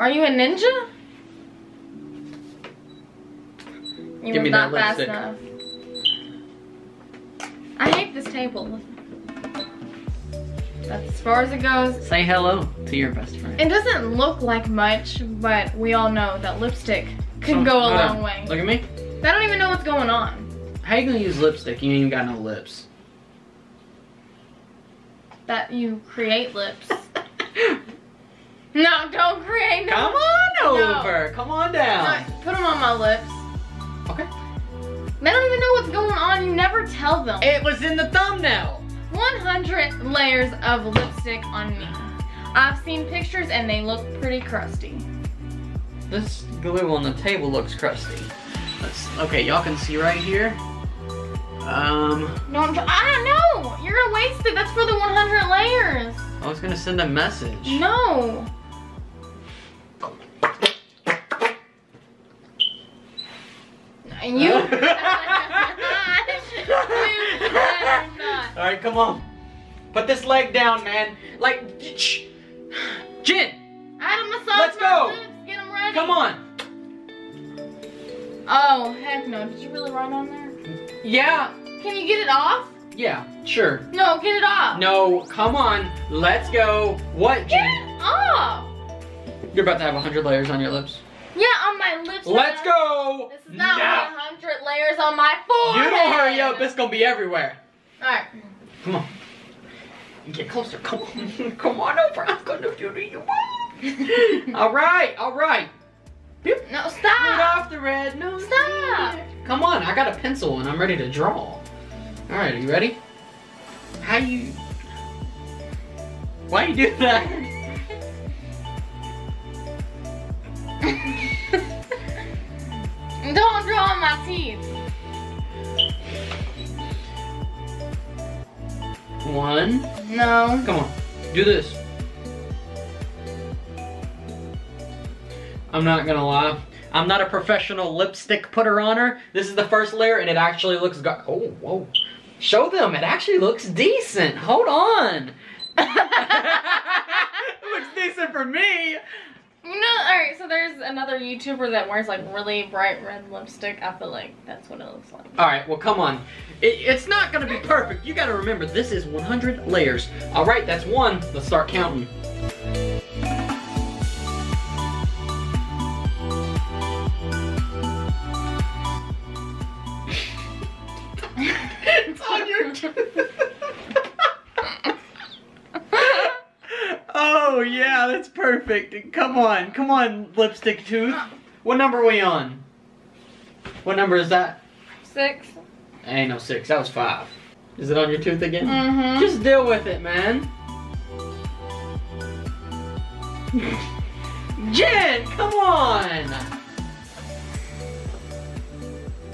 Are you a ninja? You Give me not that fast lipstick. enough. I hate this table. That's as far as it goes. Say hello to your best friend. It doesn't look like much, but we all know that lipstick can Oh, go a long on. way. Look at me. I don't even know what's going on. How you gonna use lipstick? You ain't even got no lips. That you create lips. No, don't create no. Come on No. over. Come on down. Put them on my lips. Okay. They don't even know what's going on. You never tell them. It was in the thumbnail. 100 layers of lipstick on me. I've seen pictures and they look pretty crusty. This glue on the table looks crusty. Let's, okay, y'all can see right here. Um, No, I'm, I don't know. You're gonna waste it. That's for the 100 layers. I was gonna send a message. No. And you. You better not. All right, come on. Put this leg down, man. Like, shh. Had to massage Let's go. lips. Get them ready. come on. Oh, heck no. Did you really run on there? Yeah, Can you get it off? yeah, sure. No, get it off. No, come on. Let's go. What, Get Jen? it off. You're about to have 100 layers on your lips. My lips. Let's now. go. This is not Now. 100 layers on my forehead. You don't hurry up. It's gonna be everywhere. Alright. Come on. Get closer. Come on. Come on over. I'm gonna do to you. all right. All right. No, stop. off the red. No. Stop. Come on. I got a pencil and I'm ready to draw. All right. Are you ready? How you? Why you do that? My teeth. One. No. Come on. Do this. I'm not gonna lie. I'm not a professional lipstick putter oner. This is the first layer and it actually looks go- Oh, whoa. Show them. It actually looks decent. Hold on. it looks decent for me. You know, alright, so there's another YouTuber that wears like really bright red lipstick. I feel like that's what it looks like. All right, well, come on. It, it's not gonna be perfect. You gotta remember, this is 100 layers. All right, that's one. Let's start counting. it's on your. oh that's perfect. Come on, come on, lipstick tooth. What number are we on? What number is that? Six. Ain't no six. That was five. Is it on your tooth again? Mm-hmm. Just deal with it, man. Jen, come on.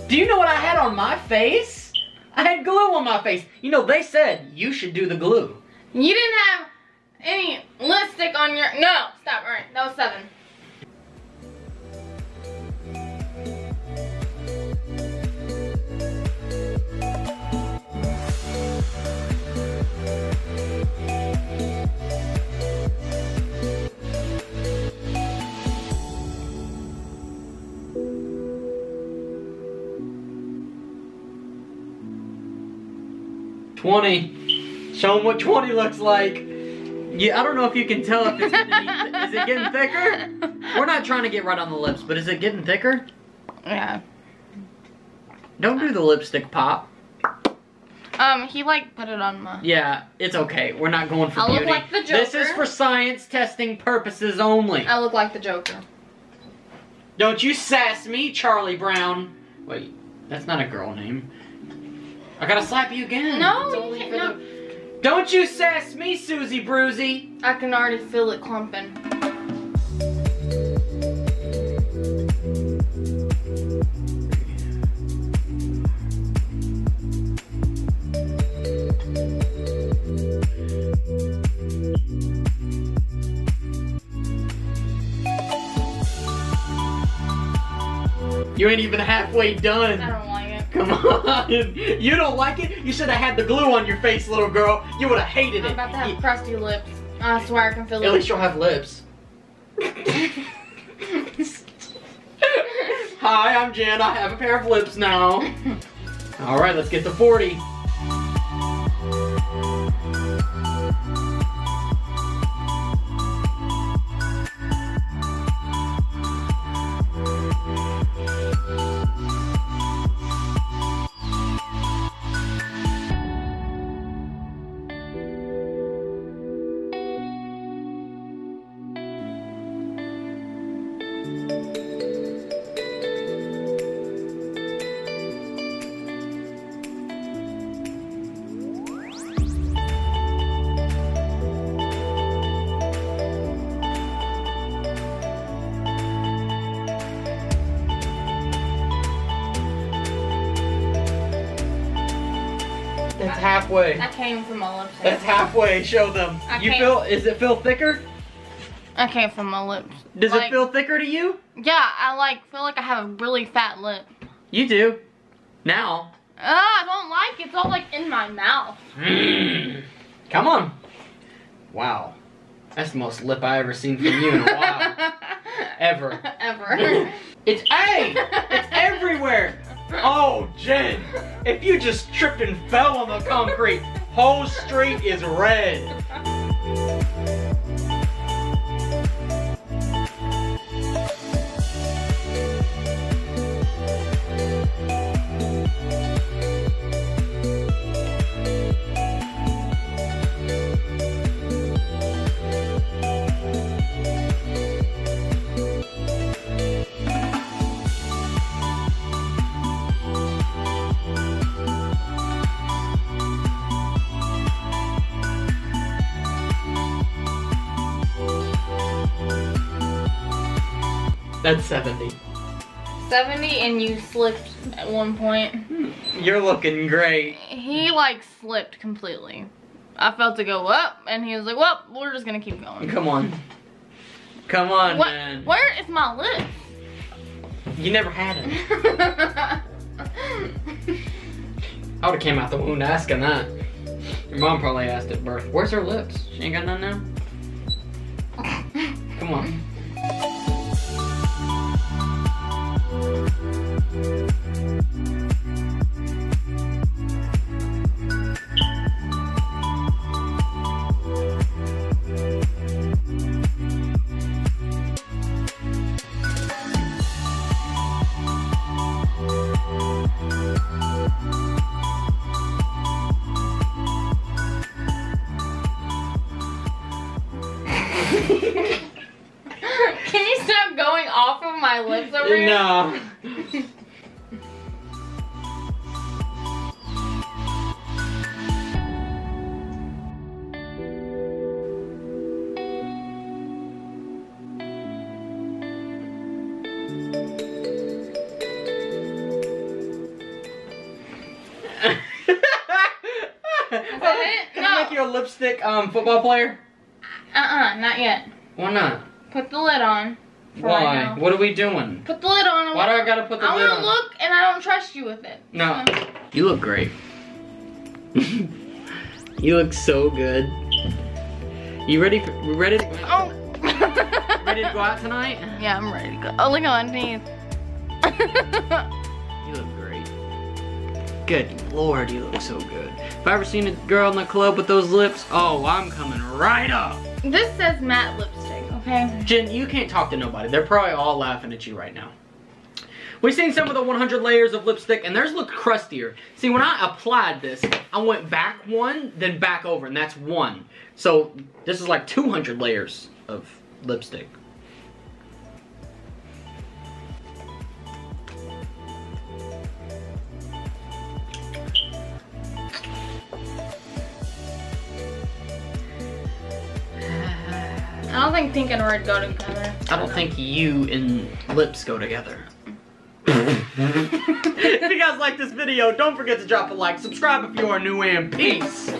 Do you know what I had on my face? I had glue on my face. You know, they said you should do the glue. You didn't have any lipstick on your. No, stop. All right, that was seven. Twenty. Show them what twenty looks like. Yeah, I don't know if you can tell if it's getting is it getting thicker. We're not trying to get right on the lips, but is it getting thicker? Yeah. Don't do the lipstick pop. Um, he like put it on my. Yeah, it's okay. We're not going for I look beauty. like the This is for science testing purposes only. I look like the Joker. Don't you sass me, Charlie Brown. Wait, that's not a girl name. I gotta slap you again. No, you can't- no. Don't you sass me, Susie Bruzy. I can already feel it clumping. You ain't even halfway done. It. Come on. You don't like it? You should have had the glue on your face, little girl. You would have hated I'm it. about to have crusty lips. I swear I can feel At least you'll have lips. Hi, I'm Jen. I have a pair of lips now. All right, let's get to 40. That's halfway. That came from my lips. That's halfway. Show them. I You feel? Is it feel thicker? I came from my lips. Does Like- it feel thicker to you? Yeah, I like feel like I have a really fat lip. You do. Now. Ah, I don't like it. It's all like in my mouth. Mm. Come on. Wow. That's the most lip I ever seen from you in a while. Ever. Ever. It's A! It's everywhere! Oh, Jen! If you just tripped and fell on the concrete, whole street is red. That's 70. 70 and you slipped at one point. Hmm, you're looking great. He like slipped completely. I felt to go up and he was like, well, we're just gonna keep going. Come on. Come on, What, man. where is my lip? You never had it. I would've came out the wound asking that. Your mom probably asked at birth. Where's her lips? She ain't got none now? Come on. Can over here? Can I make you a lipstick um football player? Uh-uh, not yet. Why not? Put the lid on. For Why? What are we doing? Put the lid on. Why do I gotta put the I lid on? I wanna look and I don't trust you with it. No. You look great. you look so good. You ready? For, ready to go? Oh. Ready to go out tonight? Yeah, I'm ready to go. Oh, look at my teeth. You look great. Good lord, you look so good. If I ever seen a girl in the club with those lips, oh, I'm coming right up. this says matte lipstick, okay? Jen, you can't talk to nobody. They're probably all laughing at you right now. We've seen some of the 100 layers of lipstick, and theirs look crustier. See, when I applied this, I went back one, then back over, and that's one. So this is like 200 layers of lipstick. Don't think pink and red go together. I don't think you and lips go together. if you guys like this video, don't forget to drop a like, subscribe if you are new, and peace.